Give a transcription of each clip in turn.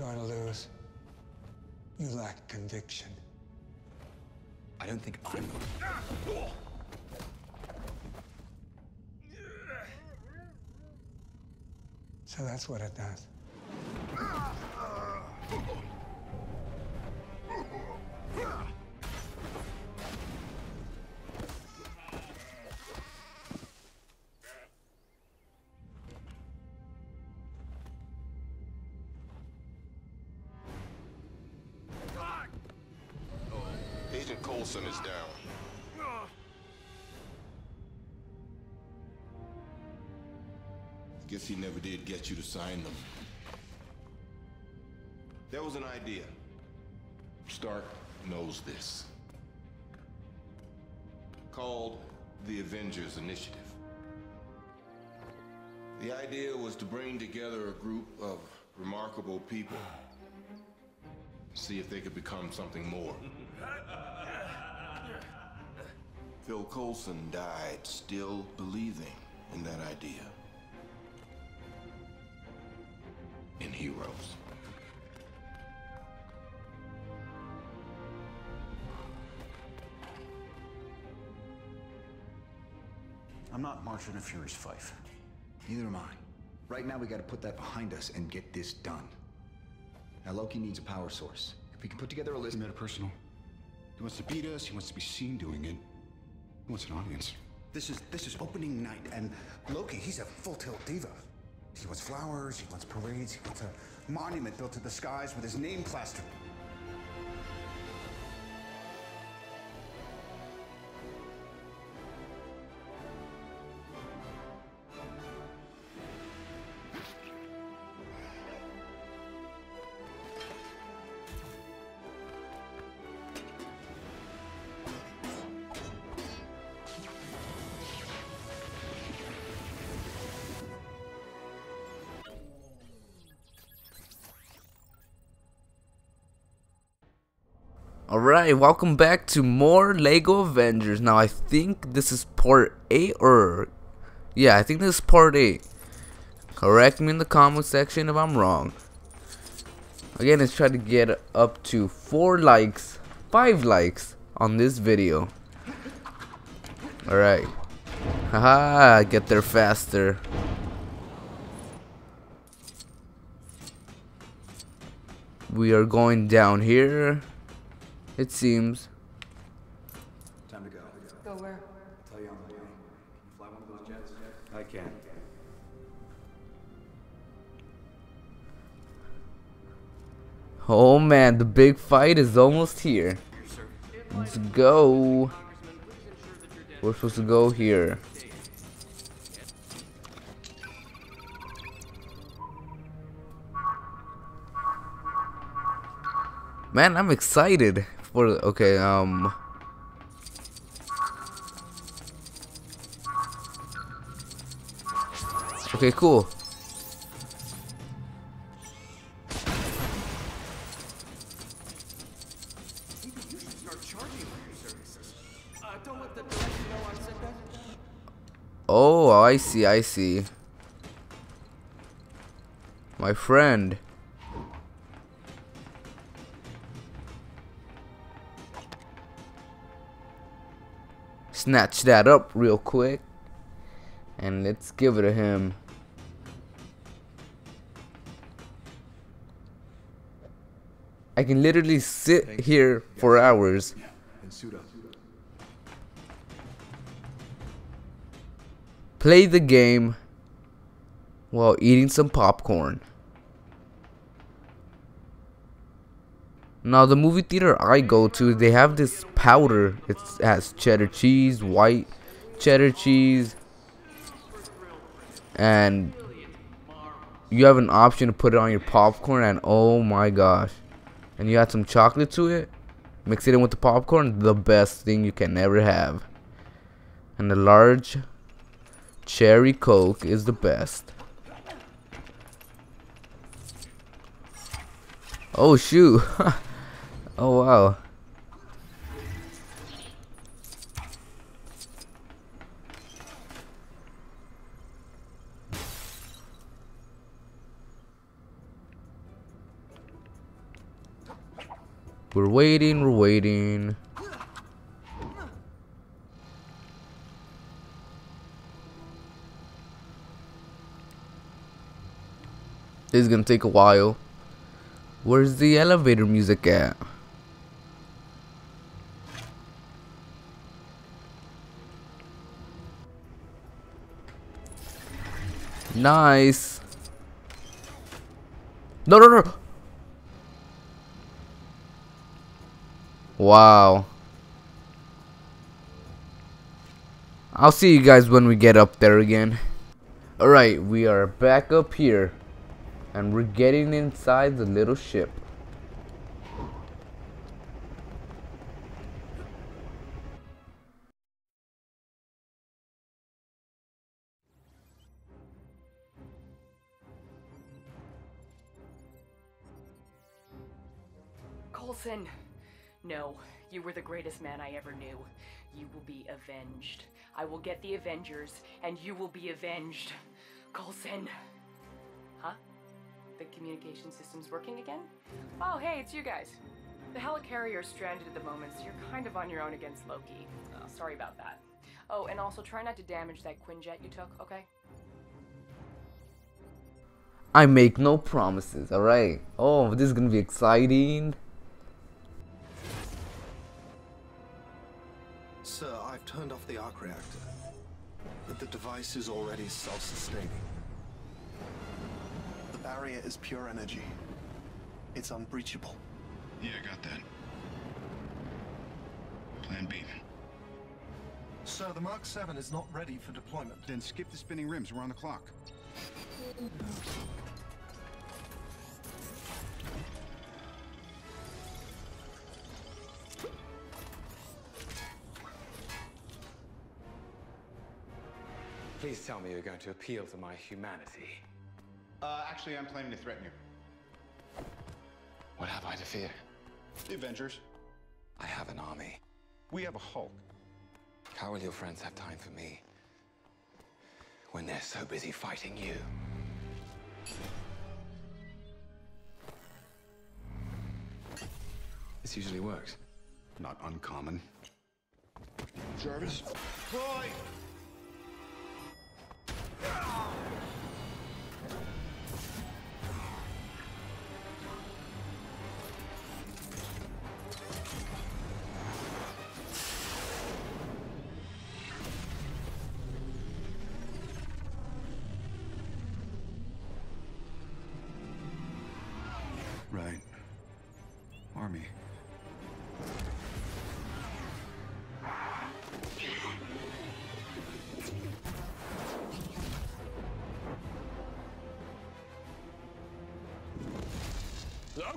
going to lose. You lack conviction. I don't think I'm. So that's what it does. Agent is down. Guess he never did get you to sign them. There was an idea. Stark knows this. Called the Avengers Initiative. The idea was to bring together a group of remarkable people. See if they could become something more. Phil Coulson died still believing in that idea. In heroes. I'm not marching a Fury's Fife. Neither am I. Right now, we gotta put that behind us and get this done. Now, Loki needs a power source. If we can put together a list. He made it personal. He wants to beat us. He wants to be seen doing it. Wants an audience. This is this is opening night, and Loki, he's a full tilt diva. He wants flowers, he wants parades, he wants a monument built to the skies with his name plastered. Alright, welcome back to more LEGO Avengers. Now, I think this is part 8 or... Yeah, I think this is part 8. Correct me in the comment section if I'm wrong. Again, let's try to get up to 4 likes, 5 likes on this video. Alright. Haha, get there faster. We are going down here. It seems. Time to go. Go where? Tell you on the way. Can you fly one of those jets? I can. Oh man, the big fight is almost here. Let's go. We're supposed to go here. Man, I'm excited for okay, um Okay, cool. Oh, I see, I see. My friend. Snatch that up real quick. And let's give it to him. I can literally sit here for hours. And suit up. play the game while eating some popcorn. Now the movie theater I go to, they have this powder. It has cheddar cheese, white cheddar cheese, and you have an option to put it on your popcorn. And oh my gosh, and you add some chocolate to it, mix it in with the popcorn. The best thing you can ever have. And the large cherry coke is the best. Oh shoot. oh wow. We're waiting, we're waiting. This is gonna take a while. Where's the elevator music at? Nice. No, no, no. Wow. I'll see you guys when we get up there again. Alright, we are back up here. And we're getting inside the little ship. Coulson! No, you were the greatest man I ever knew. You will be avenged. I will get the Avengers, and you will be avenged. Coulson! Huh? The communication system's working again? Oh, hey, it's you guys. The helicarrier's stranded at the moment, so you're kind of on your own against Loki. Oh, sorry about that. Oh, and also try not to damage that Quinjet you took, okay? I make no promises, alright? Oh, this is gonna be exciting. I've turned off the arc reactor. But the device is already self-sustaining. The barrier is pure energy. It's unbreachable. Yeah, I got that. Plan B. Sir, the Mark 7 is not ready for deployment. Then skip the spinning rims. We're on the clock. Please tell me you're going to appeal to my humanity. Uh, actually, I'm planning to threaten you. What have I to fear? The Avengers. I have an army. We have a Hulk. How will your friends have time for me when they're so busy fighting you? This usually works. Not uncommon. Jarvis? Right.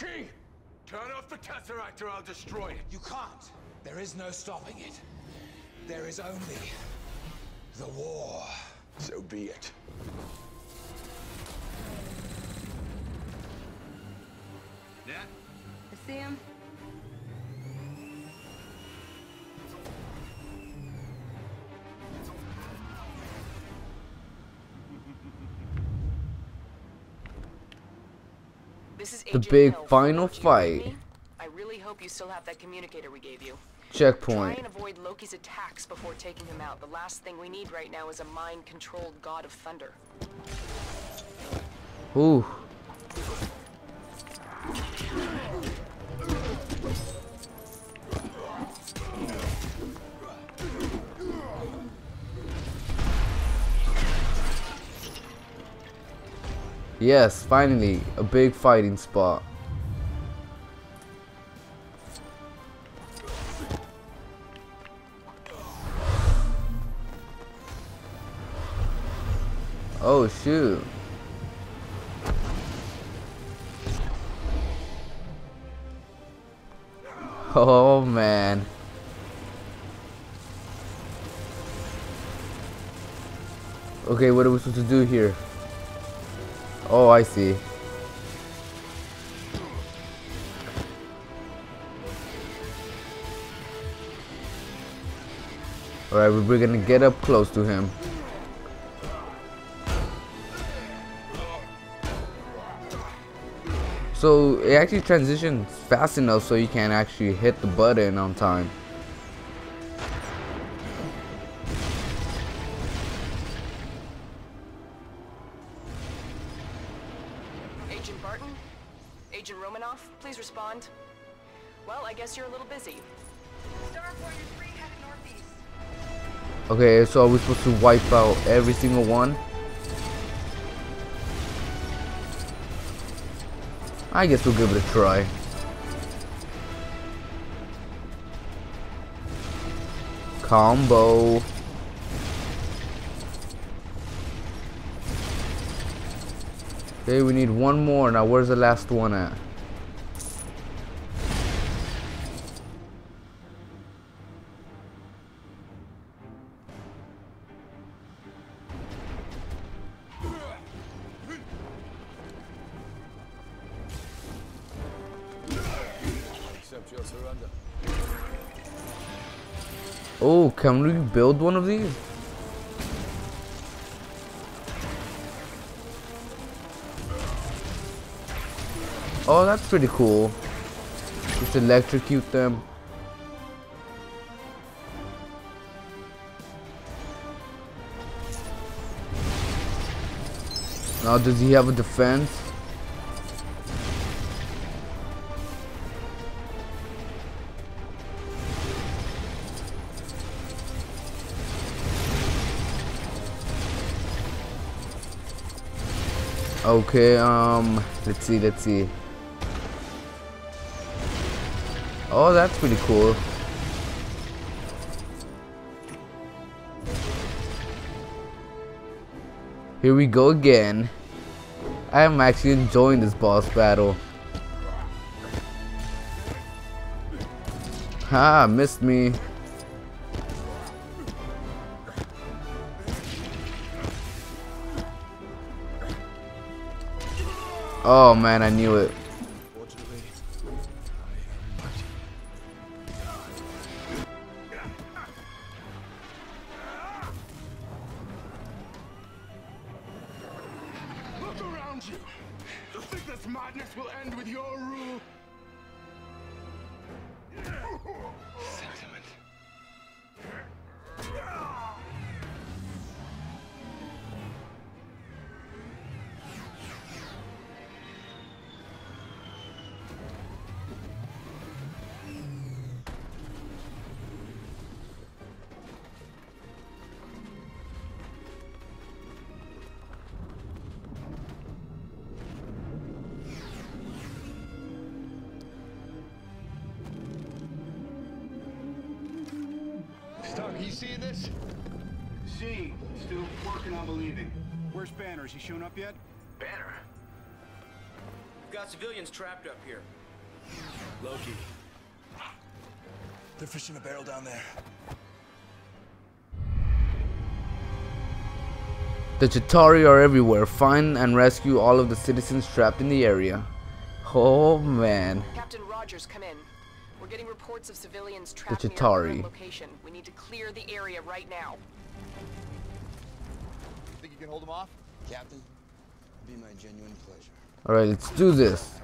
Loki! Turn off the Tesseract or I'll destroy it. You can't. There is no stopping it. There is only the war. So be it. I see him. The big final Don't you read fight. I really hope you still have that communicator we gave you. Try Checkpoint. and avoid Loki's attacks before taking him out. The last thing we need right now is a mind-controlled god of thunder. Ooh. Yes, finally, a big fighting spot. Oh shoot. Oh man. Okay, what are we supposed to do here? Oh, I see. Alright, we're gonna get up close to him. So it actually transitions fast enough so you can actually hit the button on time. Okay, so are we supposed to wipe out every single one? I guess we'll give it a try. Combo. Okay, we need one more. Now, where's the last one at? Oh, can we build one of these? Oh, that's pretty cool. Just electrocute them. Now, does he have a defense? Okay, um, let's see, let's see. Oh, that's pretty cool. Here we go again. I am actually enjoying this boss battle. Ha, missed me. Oh man, I knew it. Stark, you see this? See, still working on believing. Where's Banner? Is he shown up yet? Banner. We've got civilians trapped up here. Loki. They're fishing a barrel down there. The Chitauri are everywhere. Find and rescue all of the citizens trapped in the area. Oh man. Captain Rogers, come in. We're getting reports of civilians trapped near our Chitauri. location. We need to clear the area right now. Think you can hold them off? Captain, be my genuine pleasure. Alright, let's do this.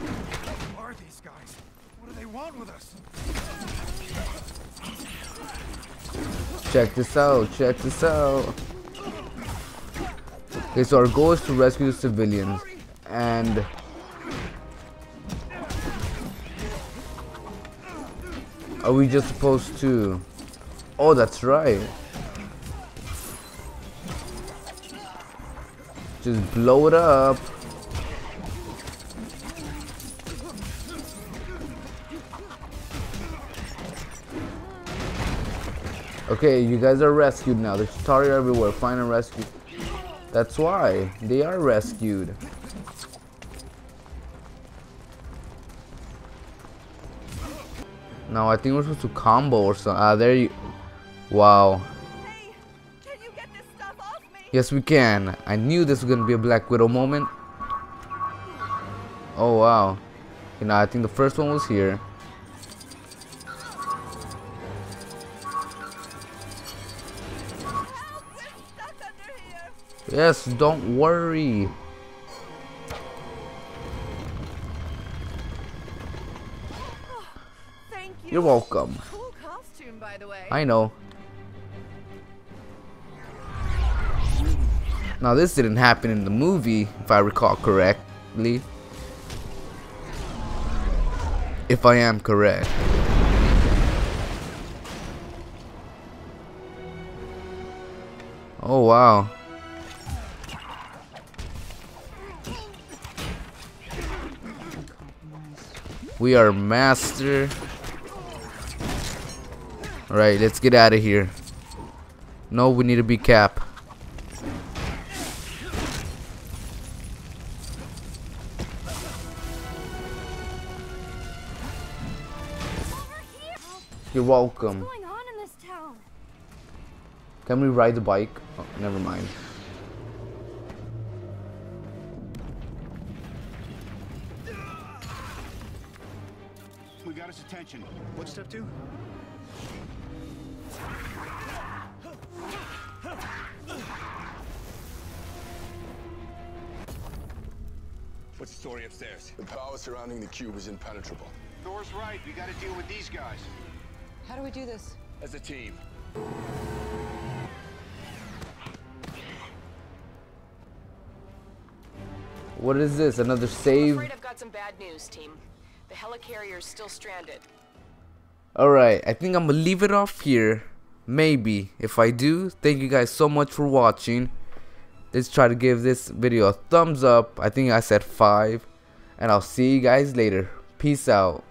Who are these guys? What do they want with us? Check this out, check this out. Okay, so our goal is to rescue the civilians. And are we just supposed to Oh that's right. Just blow it up. Okay, you guys are rescued now. There's Chitauri everywhere. Find and rescue. That's why. They are rescued. Now I think we're supposed to combo or something. Ah, there you. Wow. Hey, you get this stuff off me? Yes, we can. I knew this was gonna be a Black Widow moment. Oh wow. You know, I think the first one was here. Help, we're stuck under here. Yes, don't worry. You're welcome. Cool costume, by the way. I know. Now this didn't happen in the movie, if I recall correctly. If I am correct. Oh wow. We are master. Alright, let's get out of here. No, we need to be cap. You're welcome. What's going on in this town? Can we ride the bike? Oh, never mind. We got his attention. What's step two? Story upstairs? The power surrounding the cube is impenetrable. Thor's right. We got to deal with these guys. How do we do this? As a team. What is this? Another I'm save? afraid I've got some bad news, team. The helicarrier's still stranded. Alright, I think I'm gonna leave it off here. Maybe. If I do, thank you guys so much for watching. Let's try to give this video a thumbs up. I think I said 5. And I'll see you guys later. Peace out.